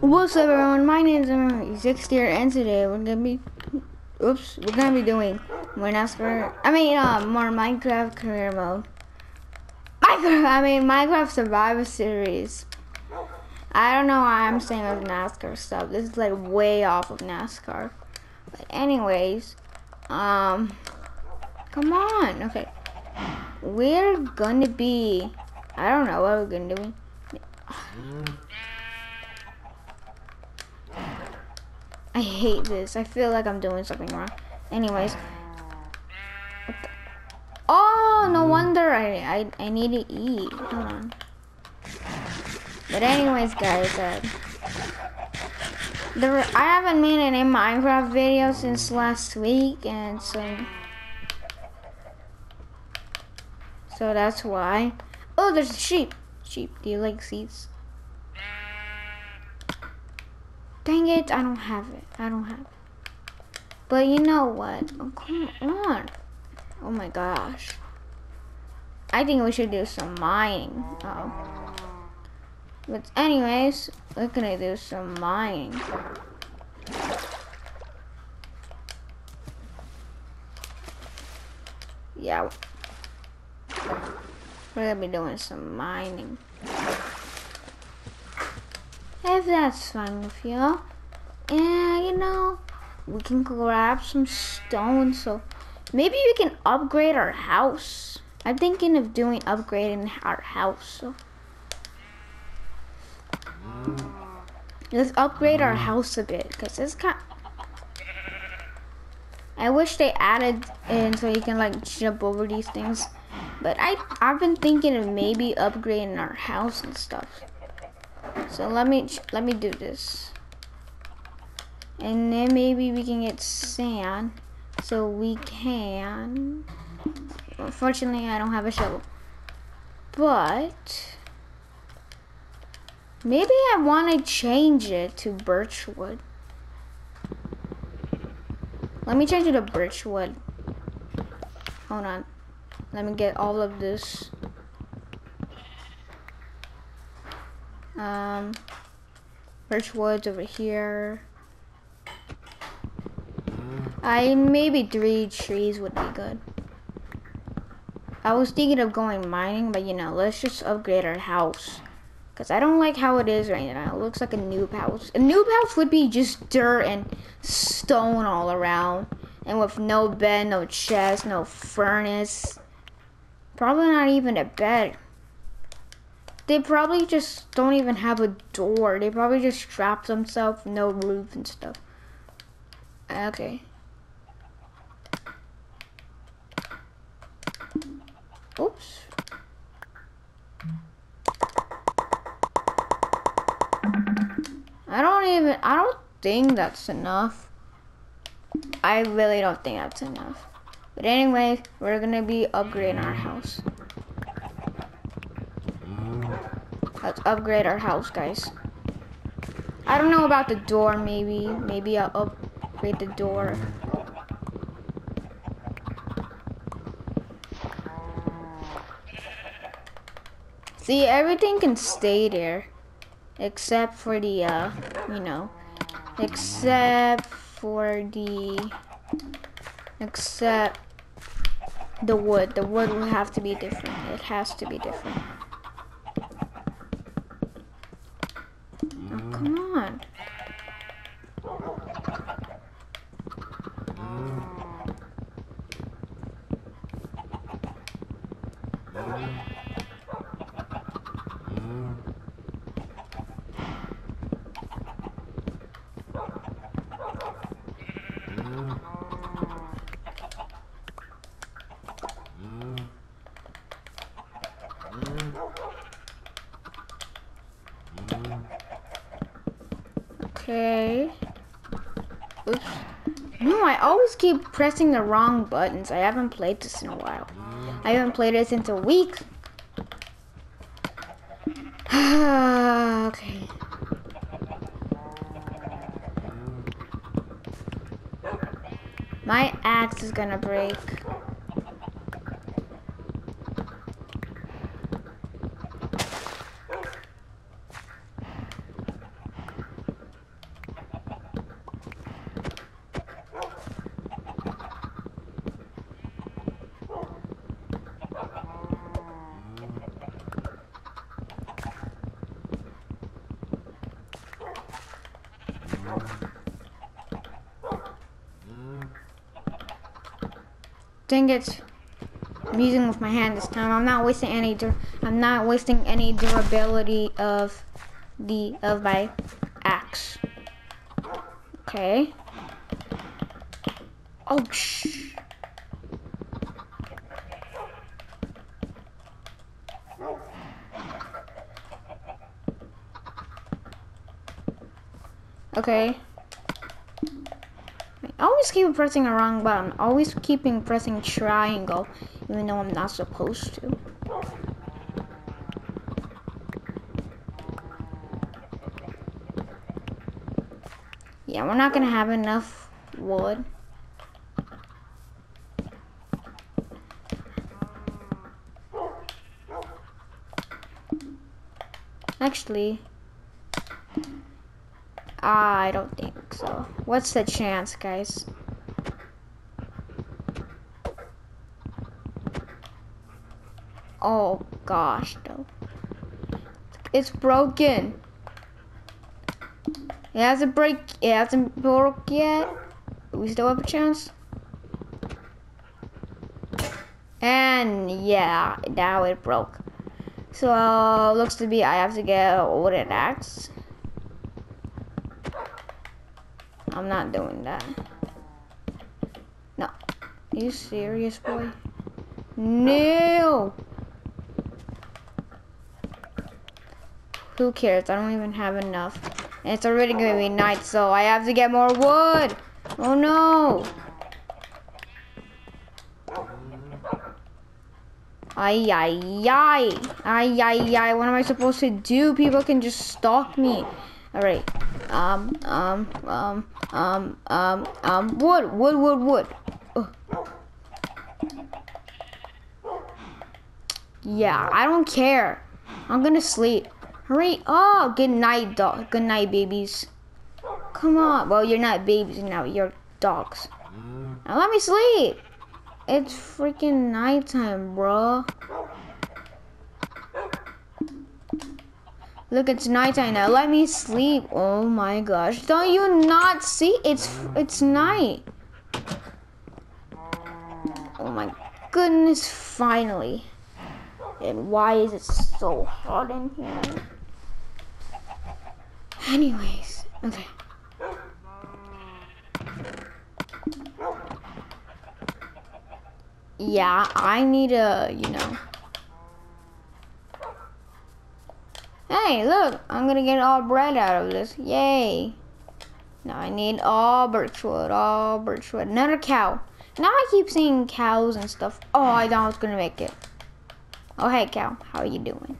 What's up everyone, my name is Xixtier and today we're gonna be oops, we're gonna be doing more NASCAR I mean uh, more Minecraft career mode. Minecraft I mean Minecraft Survivor Series. I don't know why I'm saying of NASCAR stuff. This is like way off of NASCAR. But anyways, um come on, okay. We're gonna be I don't know what we're gonna do. I hate this. I feel like I'm doing something wrong. Anyways. Oh, no wonder I, I, I need to eat. Hold on. But anyways, guys, uh, there, I haven't made any Minecraft video since last week, and so, so that's why. Oh, there's a sheep. Sheep, do you like seeds? Dang it, I don't have it. I don't have it. But you know what? Oh, come on. Oh my gosh. I think we should do some mining. Oh. But anyways, we're gonna do some mining. Yeah. We're gonna be doing some mining if that's fine with you. And you know, we can grab some stone so maybe we can upgrade our house. I'm thinking of doing upgrading our house. So. Let's upgrade our house a bit because it's kind. I wish they added in so you can like jump over these things, but I I've been thinking of maybe upgrading our house and stuff. So let me let me do this. And then maybe we can get sand. So we can unfortunately I don't have a shovel. But maybe I want to change it to birchwood. Let me change it to birchwood. Hold on. Let me get all of this Um, birch woods over here. I maybe three trees would be good. I was thinking of going mining, but you know, let's just upgrade our house. Because I don't like how it is right now. It looks like a noob house. A noob house would be just dirt and stone all around. And with no bed, no chest, no furnace. Probably not even a bed. They probably just don't even have a door. They probably just trap themselves, no roof and stuff. Okay. Oops. I don't even, I don't think that's enough. I really don't think that's enough. But anyway, we're gonna be upgrading our house. Let's upgrade our house, guys. I don't know about the door, maybe. Maybe I'll upgrade the door. See, everything can stay there. Except for the, uh, you know. Except for the... Except the wood. The wood will have to be different. It has to be different. Okay. Oops. No, I always keep pressing the wrong buttons. I haven't played this in a while. I haven't played it since a week. okay. My axe is gonna break. Dang it. I'm using with my hand this time. I'm not wasting any I'm not wasting any durability of the of my axe. Okay. Oh shh. Okay. I always keep pressing the wrong button. Always keeping pressing triangle, even though I'm not supposed to. Yeah, we're not gonna have enough wood. Actually, I don't think so. What's the chance, guys? Oh gosh, though. It's broken. It hasn't break. It hasn't broke yet. We still have a chance. And yeah, now it broke. So looks to be I have to get a wooden axe. Not doing that. No. Are you serious, boy? No! Who cares? I don't even have enough. And it's already going to be night, so I have to get more wood. Oh, no. Ay, ay, ay. Ay, ay, ay. What am I supposed to do? People can just stalk me. All right. Um, um, um, um, um, um, wood, wood, wood, wood. Ugh. Yeah, I don't care. I'm gonna sleep. Hurry! Oh, good night, dog. Good night, babies. Come on. Well, you're not babies now. You're dogs. Now let me sleep. It's freaking nighttime, bro. Look, it's nighttime now. Let me sleep. Oh my gosh. Don't you not see? It's it's night. Oh my goodness, finally. And why is it so hot in here? Anyways, okay. Yeah, I need a, you know, Hey, look, I'm gonna get all bread out of this. Yay. Now I need all birchwood, all birchwood. Another cow. Now I keep seeing cows and stuff. Oh, I thought I was gonna make it. Oh, hey, cow. How are you doing?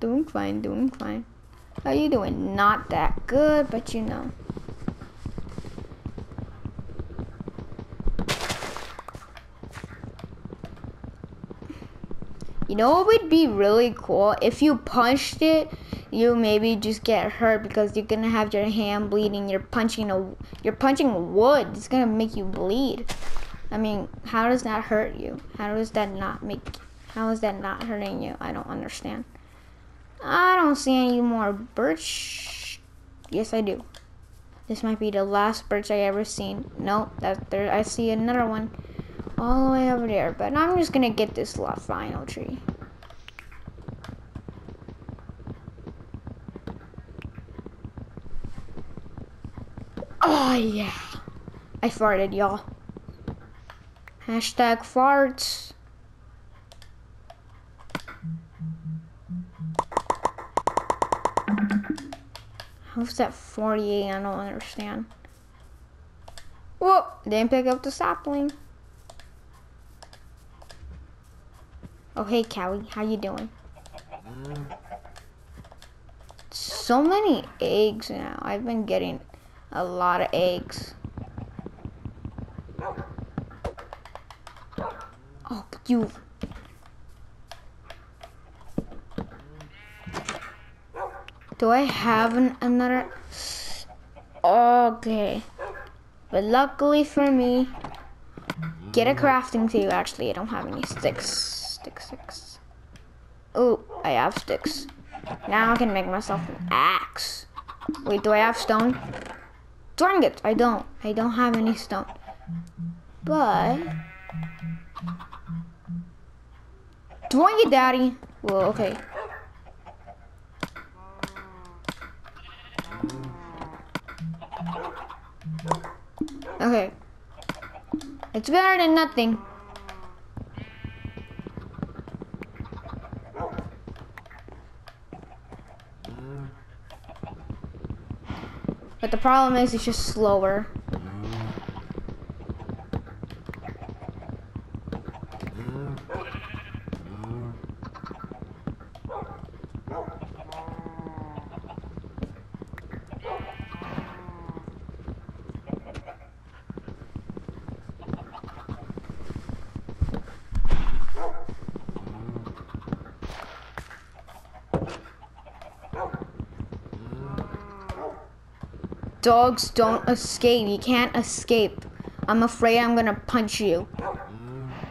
Doing fine, doing fine. How are you doing? Not that good, but you know. Know what would be really cool? If you punched it, you maybe just get hurt because you're gonna have your hand bleeding. You're punching a, you're punching wood. It's gonna make you bleed. I mean, how does that hurt you? How does that not make? How is that not hurting you? I don't understand. I don't see any more birch. Yes, I do. This might be the last birch I ever seen. No, that there. I see another one all the way over there. But I'm just gonna get this last final tree. Oh yeah. I farted, y'all. Hashtag farts. How's that 48? I don't understand. Whoop! Didn't pick up the sapling. Oh, hey, Cowie. How you doing? So many eggs now. I've been getting a lot of eggs. Oh, you... Do I have an, another... Okay. But luckily for me, get a crafting table. Actually, I don't have any sticks stick six. Oh, I have sticks. Now I can make myself an axe. Wait, do I have stone? Dang it, I don't. I don't have any stone. But... Dang it, Daddy. Well, okay. Okay. It's better than nothing. But the problem is it's just slower. Dogs don't escape. You can't escape. I'm afraid I'm gonna punch you.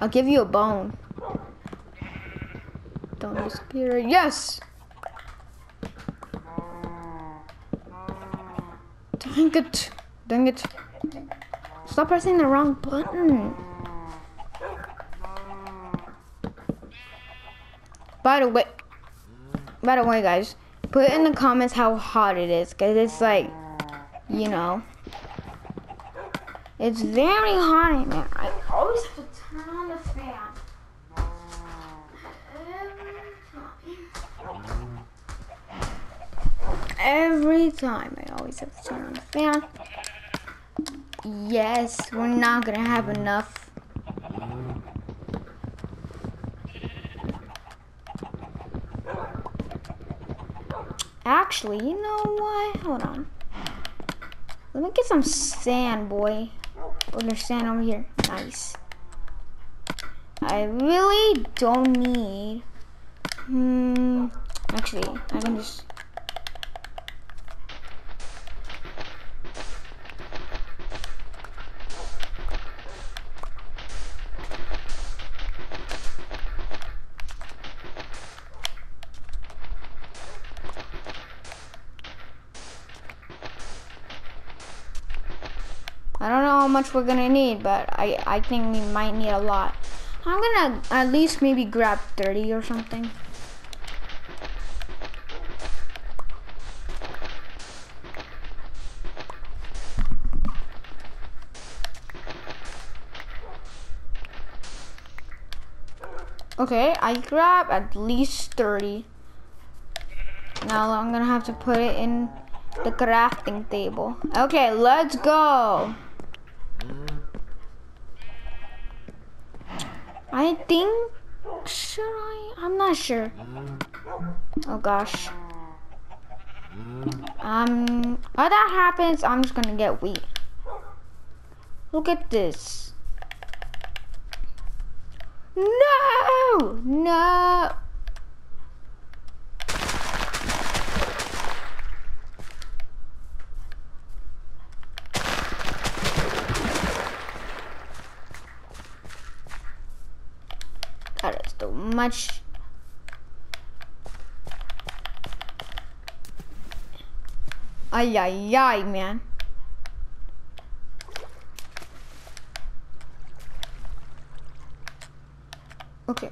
I'll give you a bone. Don't disappear. Yes! Dang it. Dang it. Stop pressing the wrong button. By the way, by the way, guys, put in the comments how hot it is, cause it's like you know. It's very hot in there. I always have to turn on the fan. Every time. Every time I always have to turn on the fan. Yes, we're not gonna have enough. Actually, you know what? Hold on. Let me get some sand, boy. Oh, there's sand over here. Nice. I really don't need... Hmm... Actually, I can just... much we're gonna need, but I, I think we might need a lot. I'm gonna at least maybe grab 30 or something. Okay, I grab at least 30. Now I'm gonna have to put it in the crafting table. Okay, let's go. I think, should I? I'm not sure. Oh gosh. Um, if that happens, I'm just gonna get wheat. Look at this. No! No! That is too much. Ay, ay, ay, man. Okay.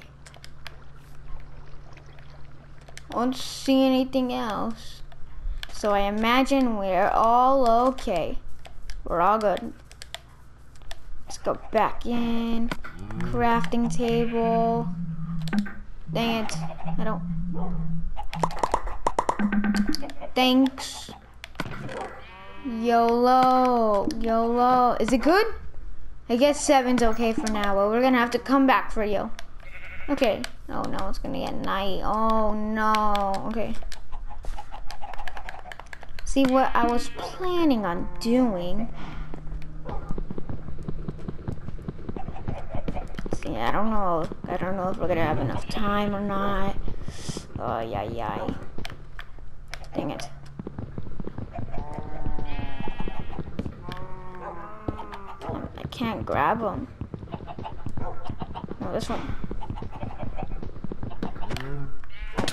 I don't see anything else. So I imagine we're all okay. We're all good. Let's go back in. Crafting table. Dang it. I don't. Thanks. YOLO. YOLO. Is it good? I guess seven's okay for now, but we're gonna have to come back for you. Okay. Oh no, it's gonna get night. Oh no. Okay. See what I was planning on doing. See, I don't know. I don't know if we're gonna have enough time or not. Oh yeah, yeah. Dang it. I can't grab them. No, this one.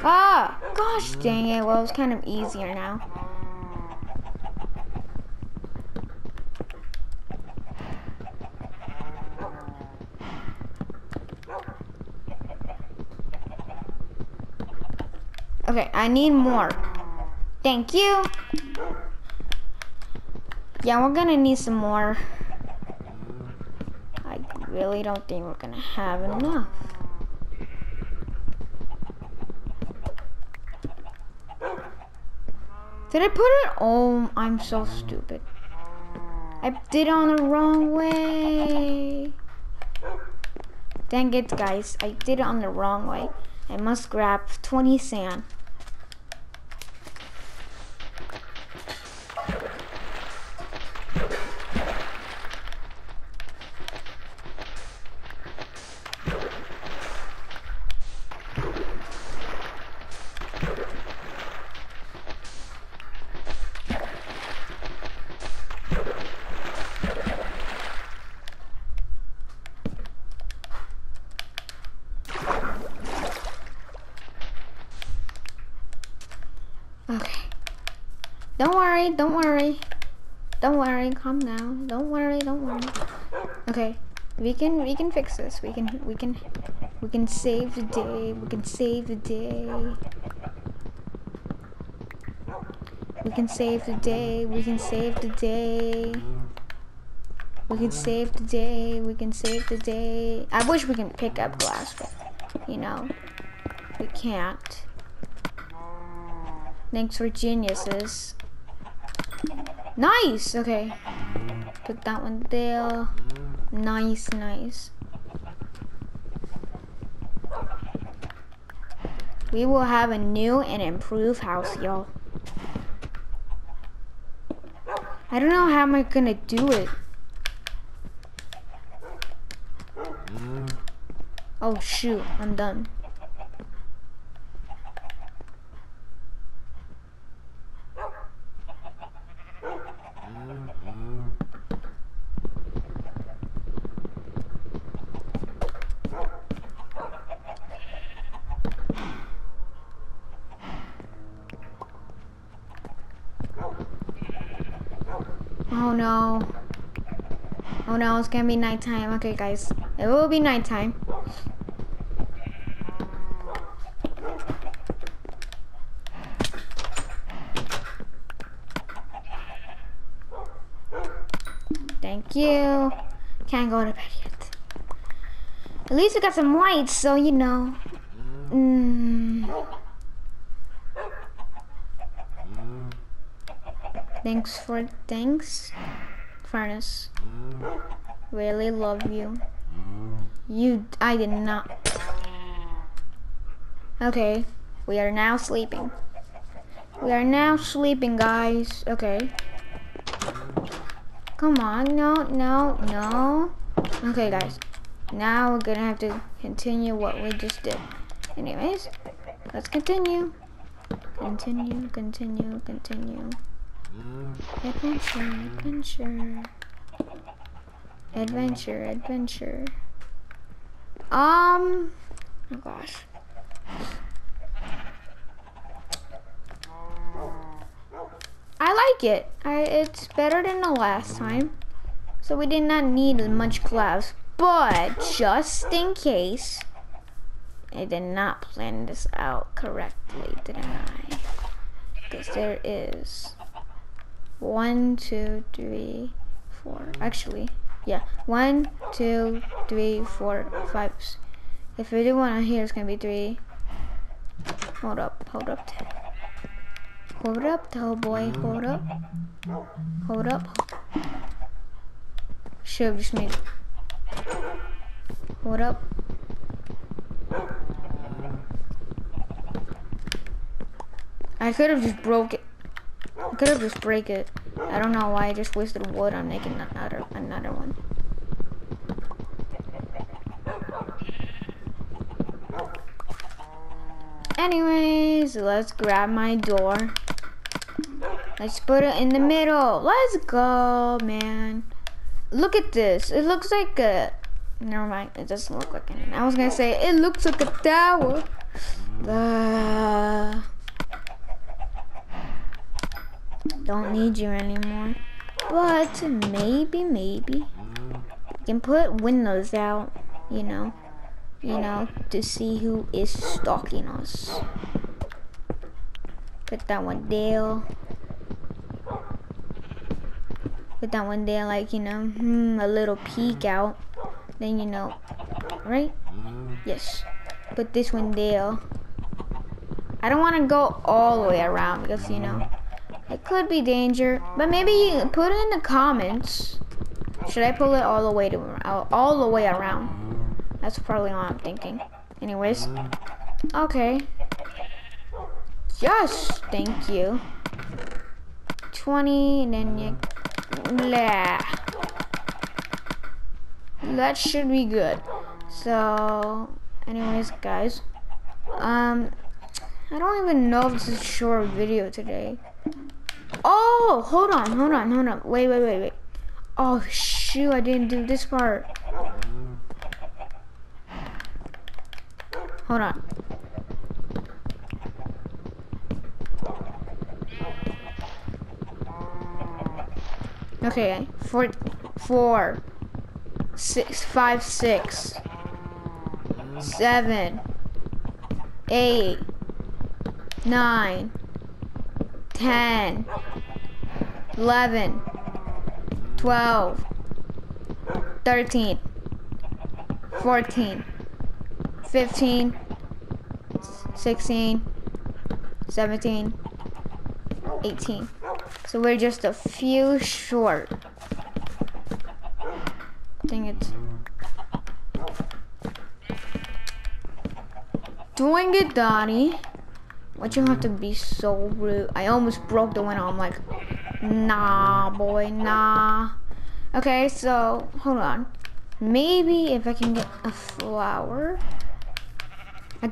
Ah! Gosh dang it. Well, it's kind of easier now. Okay, I need more. Thank you. Yeah, we're gonna need some more. I really don't think we're gonna have enough. Did I put it? Oh, I'm so stupid. I did it on the wrong way. Dang it, guys. I did it on the wrong way. I must grab 20 sand. Okay. Don't worry, don't worry. Don't worry, calm down. Don't worry, don't worry. Okay. We can we can fix this. We can we can we can save the day. We can save the day. We can save the day. We can save the day. We can save the day. We can save the day. I wish we can pick up glass, but you know, we can't. Thanks for geniuses. Nice! Okay. Put that one there. Nice, nice. We will have a new and improved house, y'all. I don't know how am I gonna do it. Oh shoot, I'm done. Oh no. Oh no, it's gonna be nighttime. Okay, guys. It will be nighttime. Thank you. Can't go to bed yet. At least we got some lights, so you know. Mm. Thanks for thanks, furnace. Really love you. You, I did not. Okay, we are now sleeping. We are now sleeping, guys. Okay. Come on, no, no, no. Okay, guys. Now we're gonna have to continue what we just did. Anyways, let's continue. Continue, continue, continue. Adventure, adventure. Adventure, adventure. Um, oh gosh. I like it. I, it's better than the last time. So we did not need much glass. But just in case, I did not plan this out correctly, didn't I? Because there is one, two, three, four. Actually, yeah. One, two, three, four, five. If we do one here, it's gonna be three. Hold up, hold up. Hold up, tall boy, hold up. Hold up. Should have just made. Hold up. I could have just broke it. I could have just break it. I don't know why I just wasted wood on making another another one. Anyways, let's grab my door. Let's put it in the middle. Let's go, man. Look at this. It looks like a... Never mind. It doesn't look like anything. I was going to say, it looks like a tower. Uh, don't need you anymore. But maybe, maybe. You can put windows out, you know. You know, to see who is stalking us. Put that one there. Put that one there, like, you know, hmm, a little peek out. Then, you know, right? Yes. Put this one there. I don't want to go all the way around because, you know, it could be danger. But maybe you put it in the comments. Should I pull it all the way to all the way around? That's probably what I'm thinking. Anyways. Okay. Yes, thank you. 20, and then you... Blah. That should be good. So, anyways, guys. Um, I don't even know if this is a short video today. Oh, hold on, hold on, hold on. Wait, wait, wait, wait. Oh, shoot, I didn't do this part. Hold on. Okay, four, four, six, five, six, seven, eight, nine, ten, eleven, twelve, thirteen, fourteen, fifteen, sixteen, seventeen, eighteen. So we're just a few short. Dang it. Doing it, Donnie. Why'd you have to be so rude? I almost broke the window. I'm like, nah, boy, nah. Okay, so, hold on. Maybe if I can get a flower. I,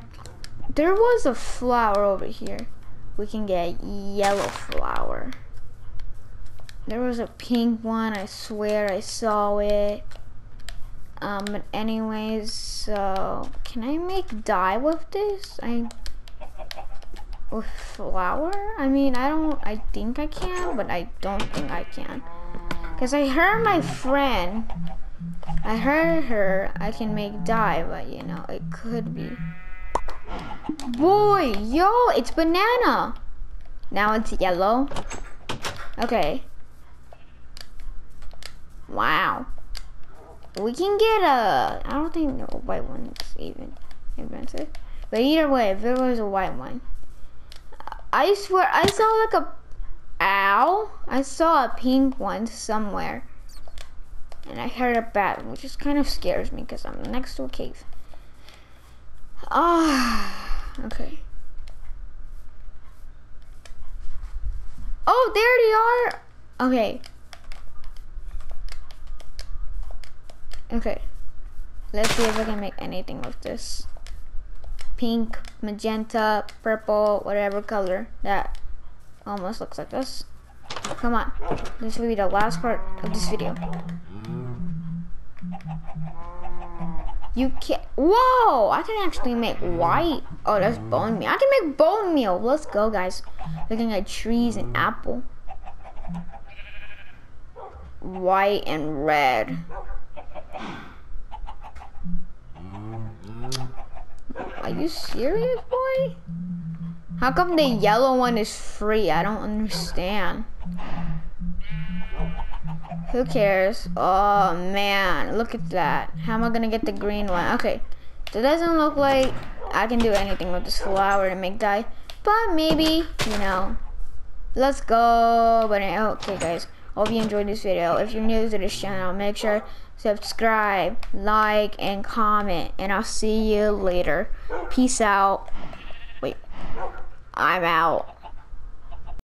there was a flower over here. We can get yellow flower. There was a pink one. I swear I saw it. Um, but anyways, so can I make dye with this? I with flower? I mean, I don't. I think I can, but I don't think I can. Cause I heard my friend. I heard her. I can make dye, but you know, it could be. Boy, yo, it's banana. Now it's yellow. Okay. Wow. We can get a, I don't think the white one is even invented. But either way, if it was a white one. I swear, I saw like a, ow. I saw a pink one somewhere. And I heard a bat, which just kind of scares me because I'm next to a cave. Ah, okay. Oh, there they are. Okay. Okay. Let's see if I can make anything with this. Pink, magenta, purple, whatever color that almost looks like this. Come on. This will be the last part of this video. You can't. Whoa! I can actually make white. Oh, that's bone meal. I can make bone meal. Let's go, guys. Looking at trees and apple. White and red. Are you serious, boy? How come the yellow one is free? I don't understand. Who cares? Oh, man. Look at that. How am I going to get the green one? Okay. It doesn't look like I can do anything with this flower to make dye. But maybe, you know. Let's go. But okay, guys. Hope you enjoyed this video. If you're new to this channel, make sure subscribe, like, and comment. And I'll see you later. Peace out. Wait. I'm out.